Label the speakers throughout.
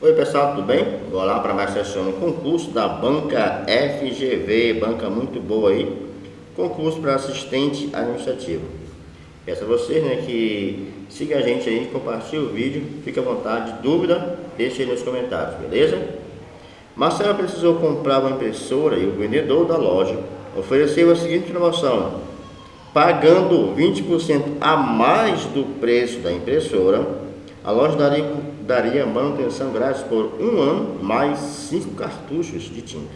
Speaker 1: Oi pessoal, tudo bem? Vou lá para mais no concurso da banca FGV, banca muito boa aí, concurso para assistente administrativo. Peço a vocês né, que siga a gente aí, compartilhe o vídeo, fique à vontade, dúvida, deixe aí nos comentários, beleza? Marcelo precisou comprar uma impressora e o vendedor da loja ofereceu a seguinte promoção, pagando 20% a mais do preço da impressora, a loja daria daria manutenção grátis por um ano, mais cinco cartuchos de tinta.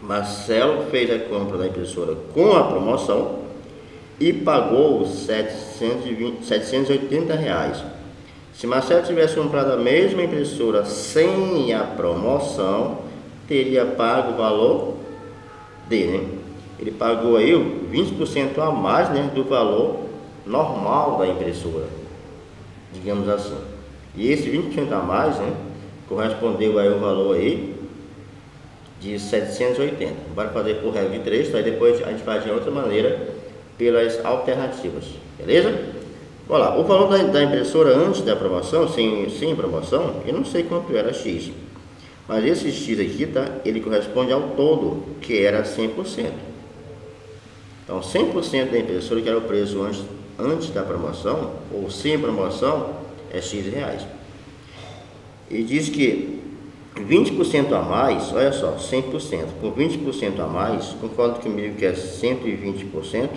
Speaker 1: Marcelo fez a compra da impressora com a promoção e pagou 720, 780 reais. Se Marcelo tivesse comprado a mesma impressora sem a promoção, teria pago o valor dele. Ele pagou aí 20% a mais né, do valor normal da impressora, digamos assim. E esse 20% a mais, né, correspondeu aí o valor aí de 780. Vai fazer por regra de 3, aí depois a gente faz de outra maneira pelas alternativas, beleza? Olha lá, o valor da, da, impressora antes da aprovação, sem, sem aprovação, eu não sei quanto era X. Mas esse X aqui, tá? Ele corresponde ao todo, que era 100%. Então, 100% da impressora, que era o preço antes, antes da promoção, ou sem promoção, é X reais. E diz que 20% a mais, olha só, 100%, com 20% a mais, concordo comigo que é 120%,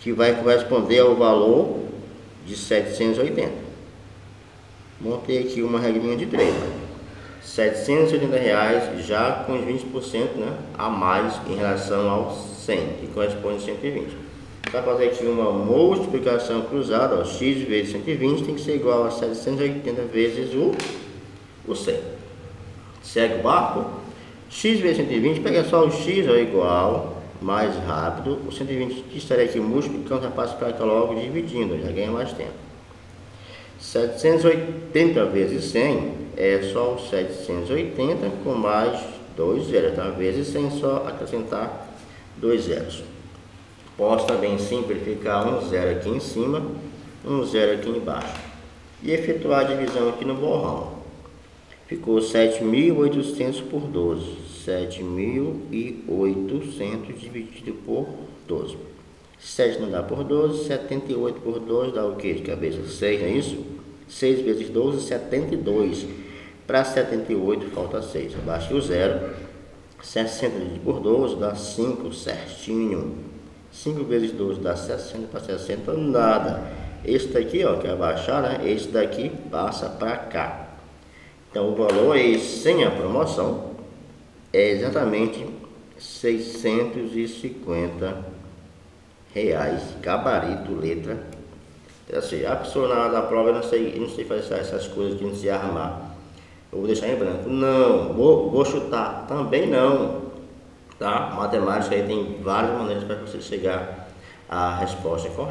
Speaker 1: que vai corresponder ao valor de 780. Montei aqui uma regrinha de 3. Né? 780 reais já com 20% né, a mais em relação ao 100, que corresponde a 120. Para fazer aqui uma multiplicação cruzada, ó, x vezes 120 tem que ser igual a 780 vezes o, o 100. Segue o barco. x vezes 120, pega só o x ó, igual, mais rápido. O 120 que estaria aqui multiplicando, já passa para logo dividindo, já ganha mais tempo. 780 vezes 100 é só o 780 com mais 2 zeros, tá? Vezes 100 só acrescentar 2 zeros. Posso também simplificar um zero aqui em cima, um zero aqui embaixo. E efetuar a divisão aqui no borrão. Ficou 7.800 por 12. 7.800 dividido por 12. 7 não dá por 12, 78 por 12 dá o que de cabeça? 6, não é isso? 6 vezes 12, 72. Para 78 falta 6. Abaixo o zero. 60 dividido por 12 dá 5 certinho. 5 vezes 12 dá 60 para 60, nada. Esse daqui, ó, que é abaixar, né? Esse daqui passa para cá. Então, o valor aí, sem a promoção, é exatamente 650 reais, gabarito, letra. Então, assim, a pessoa na da prova, eu não sei, não sei fazer essas coisas de não se armar. Eu vou deixar em branco. Não, vou, vou chutar. Também não. Tá? Matemática aí tem várias maneiras para você chegar à resposta correta.